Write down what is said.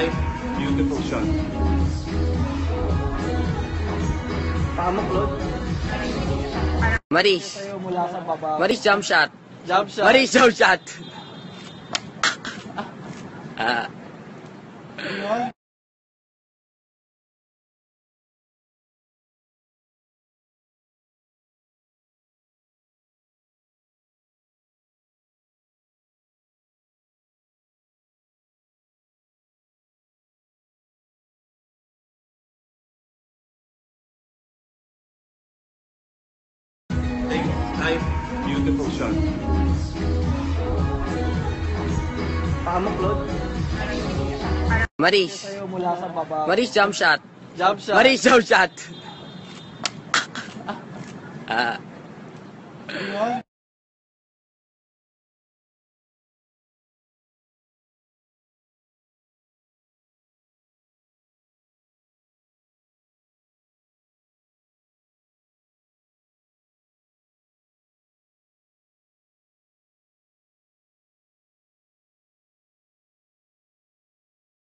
Nice, beautiful shot. Pahamok, Lord. Maris. Maris, jump shot. Jump shot. Maris, jump shot. Ah. Nice, beautiful shot. Pahamok, Lord. Maris. Tayo mula sa baba. Maris, jump shot. Jump shot. Maris, jump shot. Ah.